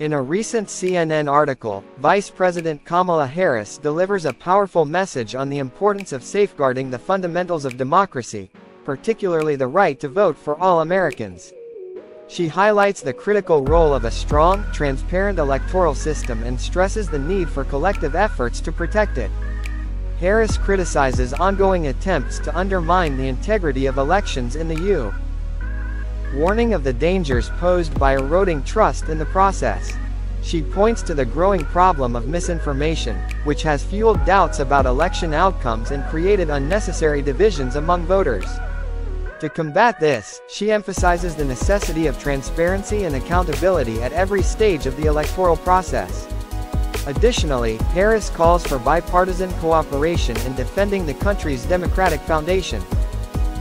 In a recent CNN article, Vice President Kamala Harris delivers a powerful message on the importance of safeguarding the fundamentals of democracy, particularly the right to vote for all Americans. She highlights the critical role of a strong, transparent electoral system and stresses the need for collective efforts to protect it. Harris criticizes ongoing attempts to undermine the integrity of elections in the U warning of the dangers posed by eroding trust in the process. She points to the growing problem of misinformation, which has fueled doubts about election outcomes and created unnecessary divisions among voters. To combat this, she emphasizes the necessity of transparency and accountability at every stage of the electoral process. Additionally, Harris calls for bipartisan cooperation in defending the country's democratic foundation,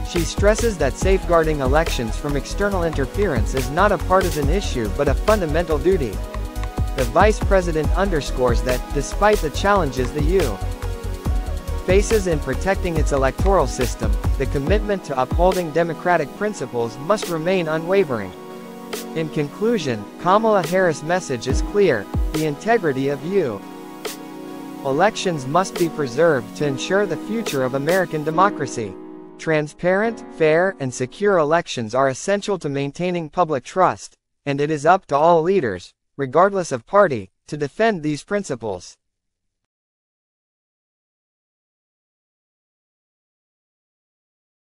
she stresses that safeguarding elections from external interference is not a partisan issue but a fundamental duty. The vice president underscores that, despite the challenges the U. faces in protecting its electoral system, the commitment to upholding democratic principles must remain unwavering. In conclusion, Kamala Harris' message is clear, the integrity of U. Elections must be preserved to ensure the future of American democracy. Transparent, fair, and secure elections are essential to maintaining public trust, and it is up to all leaders, regardless of party, to defend these principles.